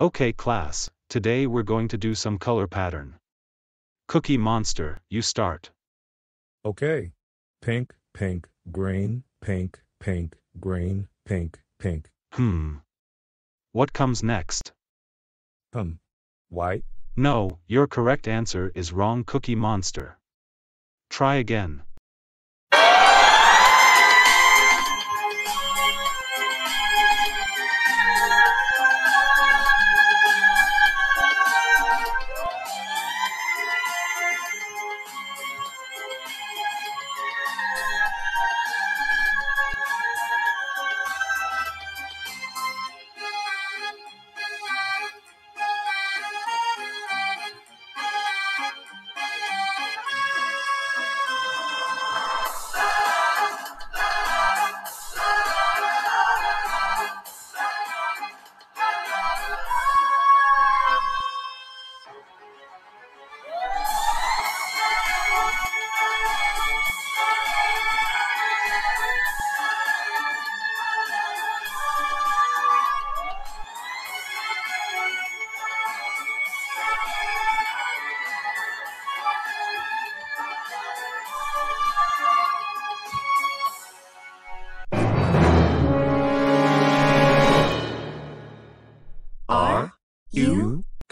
Okay class, today we're going to do some color pattern. Cookie Monster, you start. Okay. Pink, pink, green, pink, pink, green, pink, pink. Hmm. What comes next? Um. White, No, your correct answer is wrong Cookie Monster. Try again.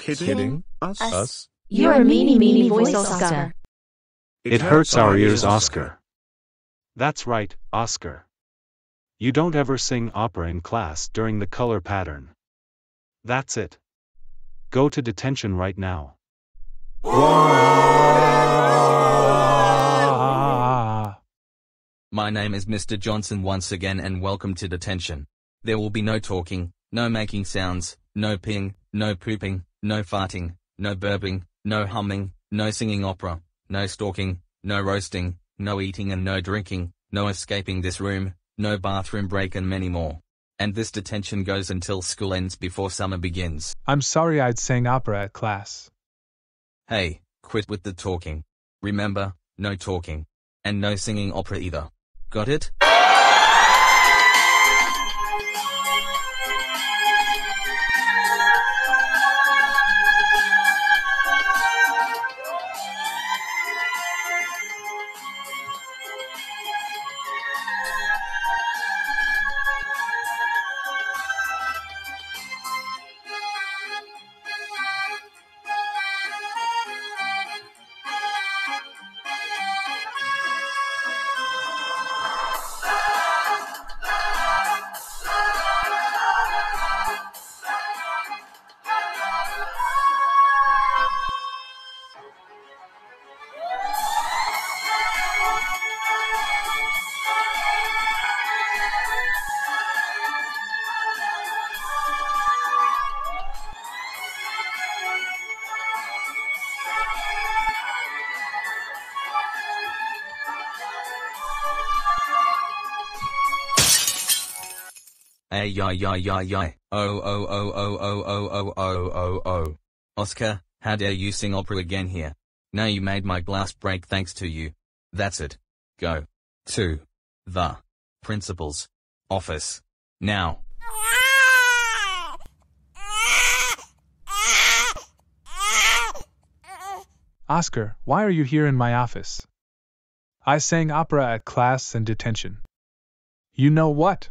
Kidding, kidding us? us? You're a meanie meanie voice, Oscar. It hurts our ears, Oscar. That's right, Oscar. You don't ever sing opera in class during the color pattern. That's it. Go to detention right now. My name is Mr. Johnson once again and welcome to detention. There will be no talking, no making sounds, no peeing, no pooping, no farting, no burping, no humming, no singing opera, no stalking, no roasting, no eating and no drinking, no escaping this room, no bathroom break and many more. And this detention goes until school ends before summer begins. I'm sorry I'd sang opera at class. Hey, quit with the talking. Remember, no talking. And no singing opera either. Got it? Ay yi yi yi yi. Oh oh oh oh oh oh oh oh oh oh. Oscar, how dare you sing opera again here? Now you made my glass break thanks to you. That's it. Go. To. The. Principal's. Office. Now. Oscar, why are you here in my office? I sang opera at class and detention. You know what?